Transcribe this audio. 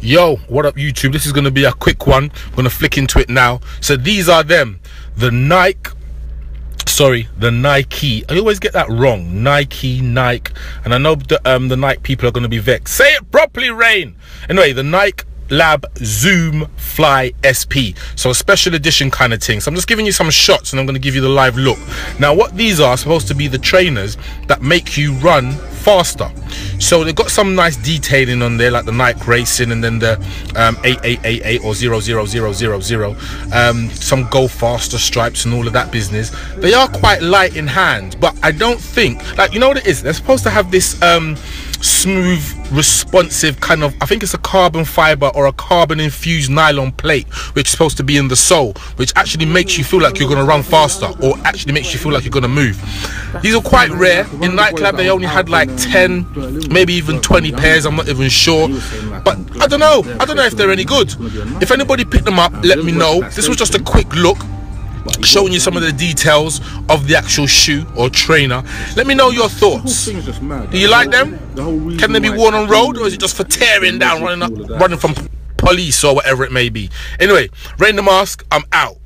Yo, what up YouTube? This is going to be a quick one. I'm going to flick into it now. So these are them. The Nike sorry the nike i always get that wrong nike nike and i know the, um, the nike people are going to be vexed say it properly rain anyway the nike Lab Zoom Fly SP. So a special edition kind of thing. So I'm just giving you some shots and I'm going to give you the live look. Now what these are supposed to be the trainers that make you run faster. So they've got some nice detailing on there like the Nike Racing and then the um, 8888 or 00000. Um, some go faster stripes and all of that business. They are quite light in hand, but I don't think, like, you know what it is? They're supposed to have this um, smooth responsive kind of i think it's a carbon fiber or a carbon infused nylon plate which is supposed to be in the sole which actually makes you feel like you're going to run faster or actually makes you feel like you're going to move. These are quite rare. In Nike Lab, they only had like 10 maybe even 20 pairs i'm not even sure. But i don't know. I don't know if they're any good. If anybody picked them up let me know. This was just a quick look showing you some of the details of the actual shoe or trainer. Let me know your thoughts. Do you like them? Can they be worn on road or is it just for tearing down, running up, running from police or whatever it may be? Anyway, Rain the Mask, I'm out.